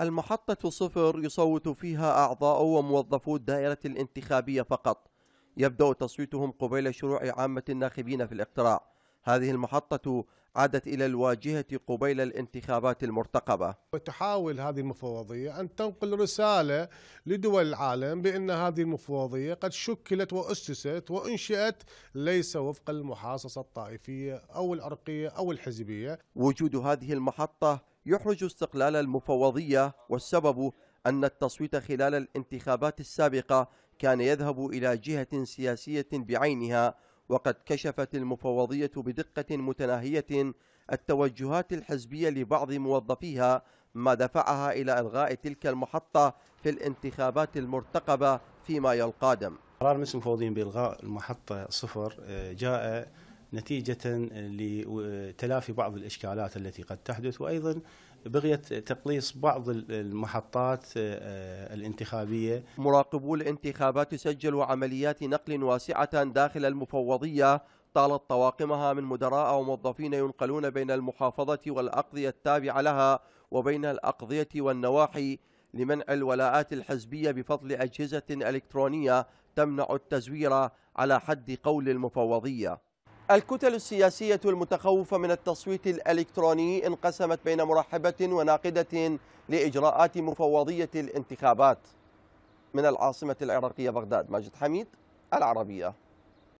المحطة صفر يصوت فيها أعضاء وموظفو الدائرة الانتخابية فقط. يبدأ تصويتهم قبيل شروع عامة الناخبين في الاقتراع. هذه المحطة عادت إلى الواجهة قبيل الانتخابات المرتقبة. وتحاول هذه المفوضية أن تنقل رسالة لدول العالم بأن هذه المفوضية قد شكلت وأسست وأنشئت ليس وفق المحاصصة الطائفية أو العرقية أو الحزبية. وجود هذه المحطة يحرج استقلال المفوضية والسبب أن التصويت خلال الانتخابات السابقة كان يذهب إلى جهة سياسية بعينها وقد كشفت المفوضية بدقة متناهية التوجهات الحزبية لبعض موظفيها ما دفعها إلى إلغاء تلك المحطة في الانتخابات المرتقبة فيما القادم قرار مجلس المفوضين بإلغاء المحطة صفر آه، جاء نتيجة لتلافي بعض الإشكالات التي قد تحدث وأيضا بغية تقليص بعض المحطات آه، الانتخابية. مراقبو الانتخابات سجلوا عمليات نقل واسعة داخل المفوضية. طالت طواقمها من مدراء وموظفين ينقلون بين المحافظة والأقضية التابعة لها وبين الأقضية والنواحي لمنع الولاءات الحزبية بفضل أجهزة إلكترونية تمنع التزوير على حد قول المفوضية. الكتل السياسية المتخوفة من التصويت الإلكتروني انقسمت بين مرحبة وناقدة لإجراءات مفوضية الانتخابات. من العاصمة العراقية بغداد ماجد حميد العربية.